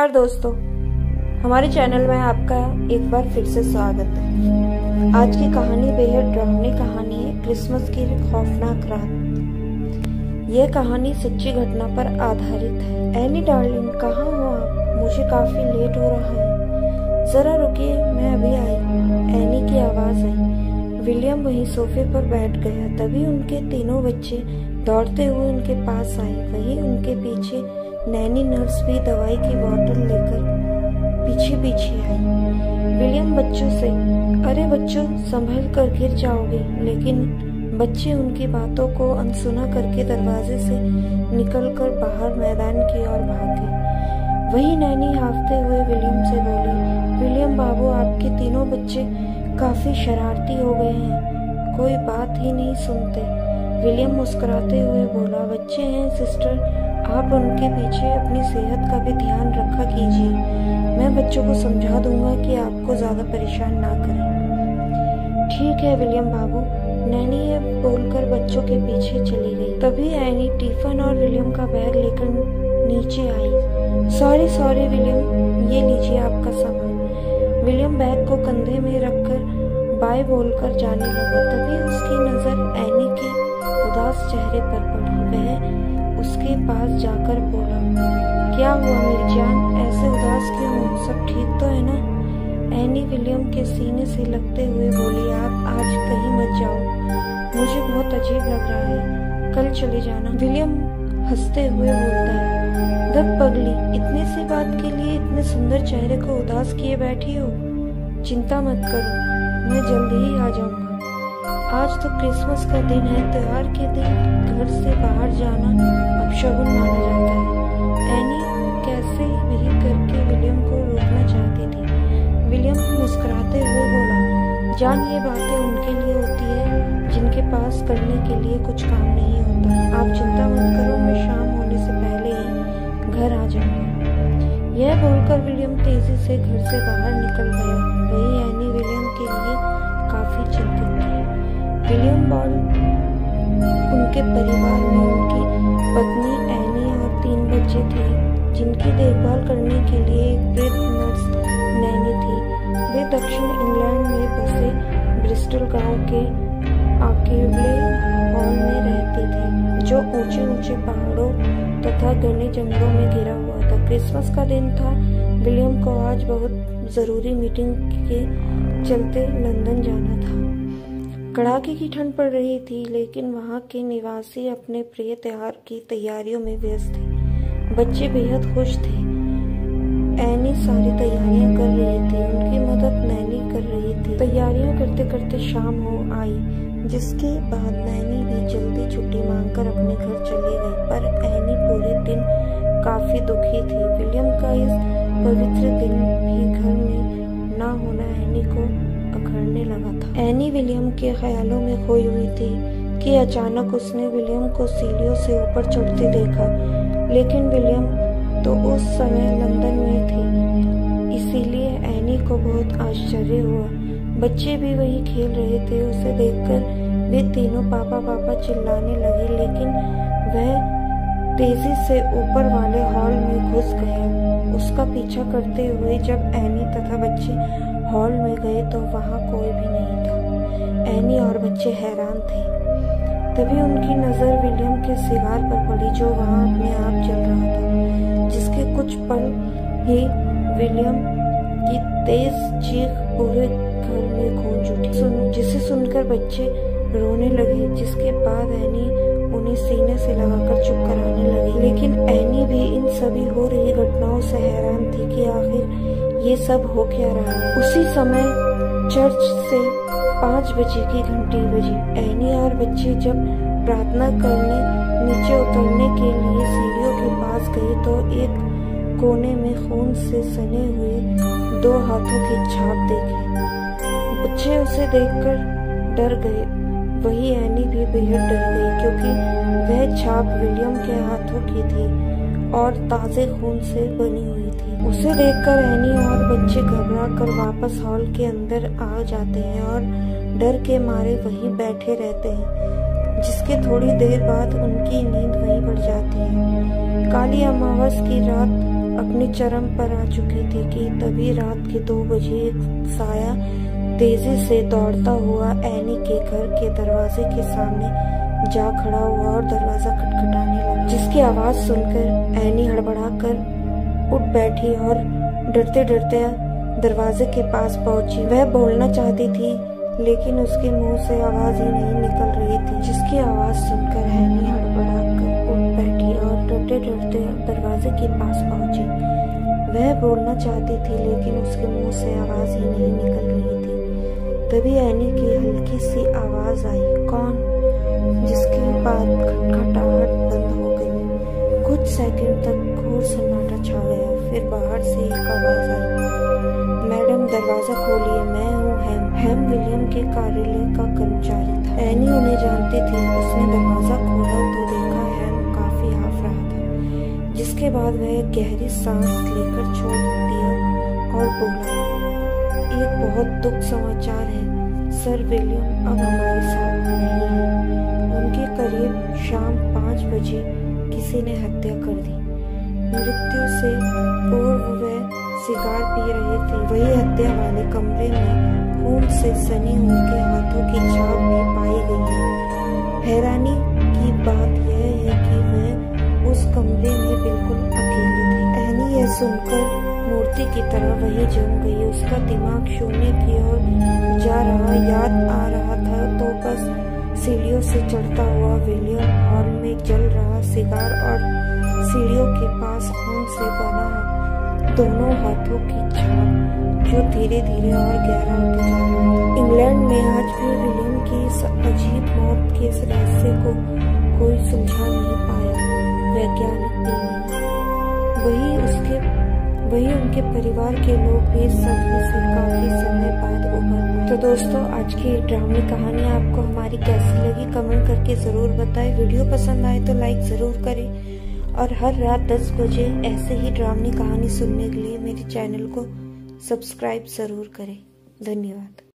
नमस्कार दोस्तों, हमारे चैनल में आपका एक बार फिर से स्वागत है। आज की कहानी बेहद डरावनी कहानी है, क्रिसमस की खौफनाक रात। यह कहानी सच्ची घटना पर आधारित है। एनी डार्लिंग, कहाँ हो आप? मुझे काफ़ी लेट हो रहा है। जरा रुकिए, मैं अभी आई एनी की आवाज़ आई। विलियम वहीं सोफे पर बैठ गया। तभी उनके तीनों बच्चे दौड़ते हुए उनके पास आए। वहीं उनके पीछे नैनी नर्स भी दवाई की बोतल लेकर पीछे पीछे आई। विलियम, बच्चों से, अरे बच्चों, संभल कर गिर जाओगे। लेकिन बच्चे उनकी बातों को अनसुना करके दरवाजे से निकलकर बाहर मैदान की ओर भागे। वही नैनी हाफते हुए विलियम से बोली, विलियम बाबू, आपके तीनों बच्चे काफ़ी शरारती हो गए हैं। कोई बात ही नहीं सुनते। विलियम मुस्कुराते हुए बोला, बच्चे हैं, सिस्टर आप उनके पीछे अपनी सेहत का भी ध्यान रखा कीजिए। मैं बच्चों को समझा दूँगा कि आपको ज़्यादा परेशान ना करें। ठीक है, विलियम बाबू। नैनी ये बोलकर बच्चों के पीछे चली गई। तभी एनी, टिफन और विलियम का बैग लेकर नीचे आई। सॉरी सॉरी, विलियम, ये लीजिए आपका सामान। विलियम बैग को कंधे में रखकर बाय बोलकर जाने लगा। तभी उसकी नज़र एनी के उदास चेहरे पर पड़ी। वह उसके पास जाकर बोला, क्या हुआ मेरी जान? ऐसे उदास क्यों हो? सब ठीक तो है ना? एनी विलियम के सीने से लगते हुए बोली, आप आज कहीं मत जाओ। मुझे बहुत अजीब लग रहा है। कल चले जाना। विलियम हँसते हुए बोलता है दब पगली, इतने सी बात के लिए इतने सुंदर चेहरे को उदास किए बैठी हो? चिंता मत करो, मैं जल्दी ही आ जाऊँगा। आज तो क्रिसमस का दिन है, त्योहार के दिन घर से बाहर जाना अपशगुन माना जाता है। एनी कैसे भी करके विलियम को रोकना चाहती थी। विलियम मुस्कुराते हुए बोला, जान, ये बातें उनके लिए होती है, जिनके पास करने के लिए कुछ काम नहीं होता। आप चिंता मत करो, मैं शाम होने से पहले ही घर आ जाऊँगा। यह बोलकर विलियम तेज़ी से घर से बाहर निकल गया। वही एनी विलियम के लिए काफ़ी चिंतित थी। विलियम बॉल उनके परिवार में थे जिनकी देखभाल करने के लिए एक वृद्ध नर्स नैनी थी। वे दक्षिण इंग्लैंड में बसे ब्रिस्टल गाँव के आकेवले हॉल में रहते थे, जो ऊँचे ऊँचे पहाड़ों तथा घने जंगलों में घिरा हुआ था। क्रिसमस का दिन था। विलियम को आज बहुत ज़रूरी मीटिंग के चलते लंदन जाना था। कड़ाके की ठंड पड़ रही थी, लेकिन वहाँ के निवासी अपने प्रिय त्योहार की तैयारियों में व्यस्त थे। बच्चे बेहद खुश थे। एनी सारी तैयारियाँ कर रही थी। उनकी मदद नैनी कर रही थी। तैयारियाँ करते करते शाम हो आई, जिसके बाद नैनी भी जल्दी छुट्टी मांगकर अपने घर चली गई। पर एनी पूरे दिन काफ़ी दुखी थी। विलियम का इस पवित्र दिन भी घर में न होना एनी को अखड़ने लगा था। एनी विलियम के ख्यालों में खोई हुई थी कि अचानक उसने विलियम को सीढ़ियों से ऊपर चढ़ते देखा। लेकिन विलियम तो उस समय लंदन में थी। इसीलिए एनी को बहुत आश्चर्य हुआ। बच्चे भी वही खेल रहे थे, उसे देखकर वे तीनों पापा पापा चिल्लाने लगे, लेकिन वह तेज़ी से ऊपर वाले हॉल में घुस गया। उसका पीछा करते हुए जब एनी तथा बच्चे हॉल में गए तो वहाँ कोई भी नहीं था। एनी और बच्चे हैरान थे। तभी उनकी नज़र विलियम के सिगार पर पड़ी जो वहाँ अपने आप जल रहा था जिसके कुछ पल ही विलियम की तेज चीख पूरे घर में गूंज उठी। सुन, जिसे सुनकर बच्चे रोने लगे जिसके बाद एनी उन्हें सीने से लगाकर चुप कराने लगी। लेकिन एनी भी इन सभी हो रही घटनाओं से हैरान थी कि आखिर ये सब हो क्या रहा उसी समय चर्च से पाँच बजे की घंटी बजी। एनी और बच्चे जब प्रार्थना करने, नीचे उतरने के लिए सीढ़ियों के पास गए तो एक कोने में खून से सने हुए दो हाथों की छाप देखे। बच्चे उसे देखकर डर गए। वही एनी भी बेहद डर गई, क्योंकि वह छाप विलियम के हाथों की थी। और ताजे खून से बनी हुई थी। उसे देखकर एनी और बच्चे घबरा कर वापस हॉल के अंदर आ जाते हैं और डर के मारे वहीं बैठे रहते हैं, जिसके थोड़ी देर बाद उनकी नींद वहीं पड़ जाती है। काली अमावस की रात अपनी चरम पर आ चुकी थी कि तभी रात के दो बजे एक साया तेज़ी से दौड़ता हुआ एनी के घर के दरवाजे के सामने जा खड़ा हुआ और दरवाज़ा खटखटाने लगा, जिसकी आवाज़ सुनकर एनी हड़बड़ा कर उठ बैठी और डरते डरते दरवाजे के पास पहुँची। वह बोलना चाहती थी, लेकिन उसके मुँह से आवाज़ ही नहीं निकल रही थी, जिसकी आवाज़ सुनकर एनी हड़बड़ा कर उठ बैठी और डरते डरते दरवाजे के पास पहुँची। वह बोलना चाहती थी, लेकिन उसके मुँह से आवाज़ ही नहीं निकल रही थी। तभी एनी की हल्की सी आवाज़ आई, कौन? जिसके बाद खटखटाहट बंद हो गई। कुछ सेकंड तक घोर सन्नाटा छा गया, फिर बाहर से एक आवाज़ आई। मैडम, दरवाज़ा खोलिए, मैं हूँ हैम। हैम विलियम के कार्यालय का कर्मचारी था। एनी, उन्हें जानती थी। उसने दरवाज़ा खोला तो देखा हैम काफ़ी हाफ़ रहा था, जिसके बाद वह गहरी सांस लेकर छोड़ दिया और बोला एक बहुत दुख समाचार है। सर विलियम अब हमारे साथ नहीं है। उनके करीब शाम पाँच बजे किसी ने हत्या कर दी। मृत्यु से पूर्व वह सिगार पी रहे थे। वही हत्या वाले कमरे में खून से सनी उनके हाथों की छाप भी पाई गई है। हैरानी की बात यह है कि वह उस कमरे में बिल्कुल अकेले थे। एनी यह सुनकर मूर्ति की तरह वही जम गई। उसका दिमाग शून्य की ओर जा रहा, याद आ रहा था तो बस सीढ़ियों से चढ़ता हुआ विलियम हॉल में जल रहा सिगार और सीढ़ियों के पास खून से बना दोनों हाथों की छाप, जो धीरे धीरे और गहरा जा इंग्लैंड में आज भी विलियम वही उनके परिवार के लोग भी सदमे से काफ़ी समय बाद उभर तो दोस्तों, आज की ड्रामी कहानी आपको हमारी कैसी लगी, कमेंट करके ज़रूर बताएँ। वीडियो पसंद आए तो लाइक ज़रूर करें। और हर रात 10 बजे ऐसे ही ड्रामी कहानी सुनने के लिए मेरे चैनल को सब्सक्राइब ज़रूर करें। धन्यवाद।